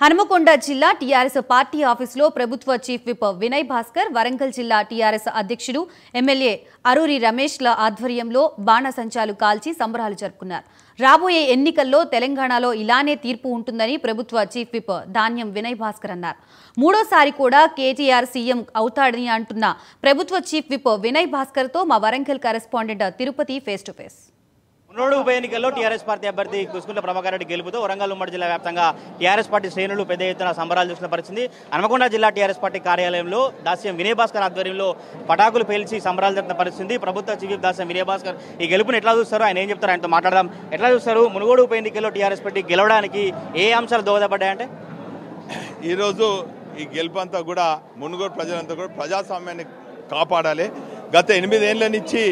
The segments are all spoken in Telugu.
హనుమకొండ జిల్లా టీఆర్ఎస్ పార్టీ ఆఫీసులో ప్రభుత్వ చీఫ్ విప్ వినయ్ భాస్కర్ వరంగల్ జిల్లా టీఆర్ఎస్ అధ్యక్షుడు ఎమ్మెల్యే అరూరి రమేష్ల ఆధ్వర్యంలో బాణసంచాలు కాల్చి సంబరాలు జరుపుకున్నారు. రాబోయే ఎన్నికల్లో తెలంగాణలో ఇలానే తీర్పు ఉంటుందని ప్రభుత్వ చీఫ్ విప్ ధాన్యం వినయ్ భాస్కర్ అన్నారు. మూడోసారి కూడా కేటీఆర్ సీఎం అవుతాడని అంటున్న ప్రభుత్వ చీఫ్ విప్ వినయ్ భాస్కర్తో మా Warangal correspondent Tirupati face to face మున్నోడు ఉప ఎన్నికల్లో టీఆర్ఎస్ పార్టీ అభ్యర్థి కుసుకుంట ప్రభాకర్ రెడ్డి గెలుపుతో వరంగల్ ఉమ్మడి జిల్లా వ్యాప్తంగా టీఆర్ఎస్ పార్టీ శ్రేణులు పెద్ద ఎత్తున సంబరాలు చూసిన పరిస్థితి. హనుమకొండ జిల్లా టీఆర్ఎస్ పార్టీ కార్యాలయంలో దాస్యం వినయ్ భాస్కర్ ఆధ్వర్యంలో పటాకులు పేల్చి సంబరాలు జరిగిన పరిస్థితి. ప్రభుత్వ చీఫ్ దాస్యం వినయ్ భాస్కర్ ఈ గెలుపుని ఎట్లా చూస్తారు? ఆయన ఏం చెప్తారు? ఆయనతో మాట్లాడదాం. ఎట్లా చూస్తారు? మునుగోడు ఉప ఎన్నికల్లో టీఆర్ఎస్ పార్టీ గెలవడానికి ఏ అంశాలు దోహదపడ్డాయంటే? ఈరోజు ఈ గెలుపంతా కూడా మునుగోడు ప్రజలంతా కూడా ప్రజాస్వామ్యాన్ని కాపాడాలి. గత ఎనిమిదేళ్ళ నుంచి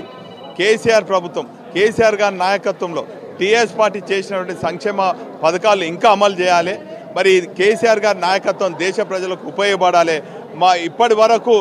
కేసీఆర్ ప్రభుత్వం కేసీఆర్ గారి నాయకత్వంలో టీఎస్ పార్టీ చేసినటువంటి సంక్షేమ పథకాలు ఇంకా అమలు చేయాలి. మరి కేసీఆర్ గారి నాయకత్వం దేశ ప్రజలకు ఉపయోగపడాలి. మా ఇప్పటి వరకు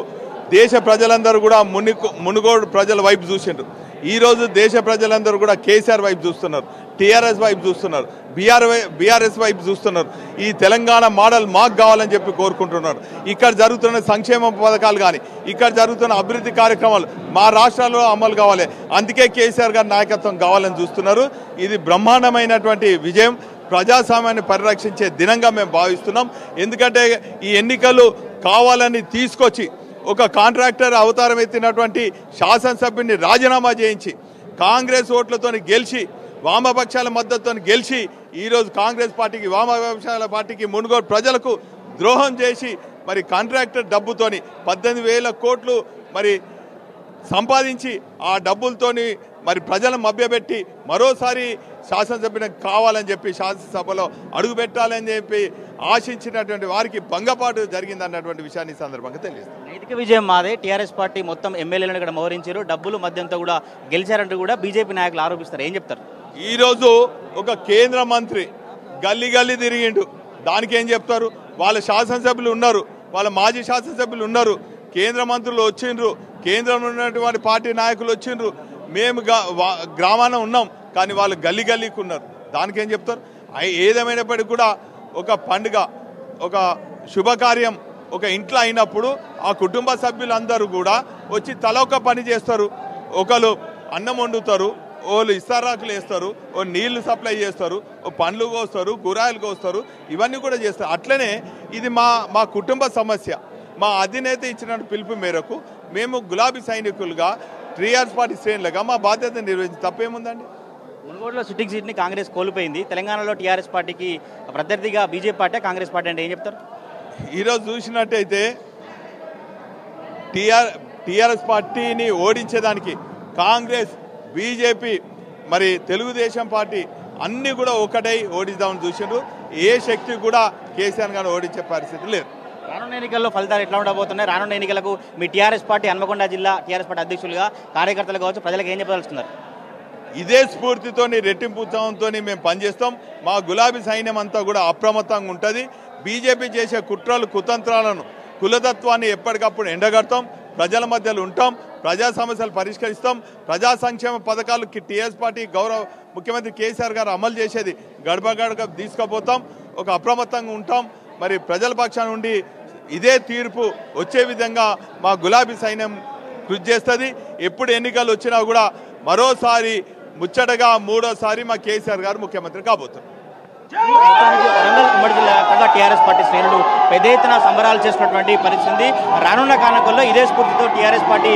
దేశ ప్రజలందరూ కూడా మునిగో మునుగోడు ప్రజల వైపు చూసిండ్రు. ఈ రోజు దేశ ప్రజలందరూ కూడా కేసీఆర్ వైపు చూస్తున్నారు టీఆర్ఎస్ వైపు చూస్తున్నారు బీఆర్ బీఆర్ఎస్ వైపు చూస్తున్నారు. ఈ తెలంగాణ మోడల్ మాకు కావాలని చెప్పి కోరుకుంటున్నారు. ఇక్కడ జరుగుతున్న సంక్షేమ పథకాలు కానీ ఇక్కడ జరుగుతున్న అభివృద్ధి కార్యక్రమాలు మా రాష్ట్రాల్లో అమలు కావాలి. అందుకే కేసీఆర్ గారి నాయకత్వం కావాలని చూస్తున్నారు. ఇది బ్రహ్మాండమైనటువంటి విజయం. ప్రజాస్వామ్యాన్ని పరిరక్షించే దినంగా మేము భావిస్తున్నాం. ఎందుకంటే ఈ ఎన్నికలు కావాలని తీసుకొచ్చి ఒక కాంట్రాక్టర్ అవతారం ఎత్తినటువంటి శాసనసభ్యుని రాజీనామా చేయించి కాంగ్రెస్ ఓట్లతో గెలిచి వామపక్షాల మద్దతుతో గెలిచి ఈరోజు కాంగ్రెస్ పార్టీకి వామపక్షాల పార్టీకి మునుగోడు ప్రజలకు ద్రోహం చేసి మరి కాంట్రాక్టర్ డబ్బుతోని పద్దెనిమిది వేల కోట్లు మరి సంపాదించి ఆ డబ్బులతోని మరి ప్రజలను మభ్యపెట్టి మరోసారి శాసనసభ్యుని కావాలని చెప్పి శాసనసభలో అడుగుపెట్టాలని చెప్పి ఆశించినటువంటి వారికి భంగపాటు జరిగిందన్నటువంటి విషయాన్ని సందర్భంగా తెలియజేస్తాను నైతిక విజయం మాదే టీఆర్ఎస్ పార్టీ మొత్తం ఎమ్మెల్యేలను ఇక్కడ మోహరించారు. డబ్బులు మధ్యంతో కూడా గెలిచారంటూ కూడా బీజేపీ నాయకులు ఆరోపిస్తారు. ఏం చెప్తారు? ఈరోజు ఒక కేంద్ర మంత్రి గల్లీ గల్లీ తిరిగిండు. దానికి ఏం చెప్తారు? వాళ్ళ శాసనసభ్యులు ఉన్నారు. వాళ్ళ మాజీ శాసనసభ్యులు ఉన్నారు. కేంద్ర మంత్రులు వచ్చిండ్రు. కేంద్రంలో ఉన్నటువంటి పార్టీ నాయకులు వచ్చిండ్రు. మేము గ్రామాన ఉన్నాం. కానీ వాళ్ళు గల్లీ గల్లీకి ఉన్నారు. దానికి ఏం చెప్తారు? ఏదేమైనప్పటికీ కూడా ఒక పండుగ ఒక శుభకార్యం ఒక ఇంట్లో అయినప్పుడు ఆ కుటుంబ సభ్యులందరూ కూడా వచ్చి తల ఒక పని చేస్తారు. ఒకరు అన్నం వండుతారు వాళ్ళు ఇస్తారాకులు వేస్తారు ఓ నీళ్ళు సప్లై చేస్తారు ఓ పండ్లు కోస్తారు కూరగాయలు కోస్తారు ఇవన్నీ కూడా చేస్తారు. అట్లనే ఇది మా మా కుటుంబ సమస్య. మా అధినేత ఇచ్చిన పిలుపు మేరకు మేము గులాబీ సైనికులుగా త్రీ ఇయర్స్ పార్టీ శ్రేణులుగా మా బాధ్యత నిర్వహించి తప్పేముందండి? మునుగోడులో సిట్టింగ్ సీట్ని కాంగ్రెస్ కోల్పోయింది. తెలంగాణలో టీఆర్ఎస్ పార్టీకి ప్రత్యర్థిగా బీజేపీ పార్టీ కాంగ్రెస్ పార్టీ అంటే ఏం చెప్తారు? ఈరోజు చూసినట్టయితే టీఆర్ టీఆర్ఎస్ పార్టీని ఓడించేదానికి కాంగ్రెస్ బీజేపీ మరి తెలుగుదేశం పార్టీ అన్నీ కూడా ఒకటై ఓడిద్దామని చూసిండ్రు. ఏ శక్తి కూడా కేసీఆర్ గారిని ఓడించే పరిస్థితి లేదు. రానున్న ఎన్నికల్లో ఫలితాలు ఎట్లా ఉండబోతున్నాయి? రానున్న ఎన్నికలకు మీ టీఆర్ఎస్ పార్టీ హన్మకొండ జిల్లా టీఆర్ఎస్ పార్టీ అధ్యక్షులుగా కార్యకర్తలు కావచ్చు ప్రజలకు ఏం చెప్పదలుచుకున్నారు? ఇదే స్ఫూర్తితోని రెట్టింపు ఉత్సవంతో మేము పనిచేస్తాం. మా గులాబీ సైన్యం అంతా కూడా అప్రమత్తంగా ఉంటుంది. బీజేపీ చేసే కుట్రలు కుతంత్రాలను కులతత్వాన్ని ఎప్పటికప్పుడు ఎండగడతాం. ప్రజల మధ్యలో ఉంటాం. ప్రజా సమస్యలు పరిష్కరిస్తాం. ప్రజా సంక్షేమ పథకాలు టీఎస్ పార్టీ గౌరవ ముఖ్యమంత్రి కేసీఆర్ గారు అమలు చేసేది గడప గడప తీసుకుపోతాం. ఒక అప్రమత్తంగా ఉంటాం. మరి ప్రజల పక్షాన నుండి ఇదే తీర్పు వచ్చే విధంగా మా గులాబీ సైన్యం కృషి చేస్తుంది. ఎప్పుడు ఎన్నికలు వచ్చినా కూడా మరోసారి ముచ్చటగా మూడోసారి మా కేసీఆర్ గారు ముఖ్యమంత్రి కాబోతున్నారు. మొత్తానికి వరంగల్ ఉమ్మడి జిల్లా వ్యాప్తంగా టీఆర్ఎస్ పార్టీ శ్రేణులు పెద్ద ఎత్తున సంబరాలు చేసినటువంటి పరిస్థితి రానున్న కాలకంలో ఇదే స్ఫూర్తితో టీఆర్ఎస్ పార్టీ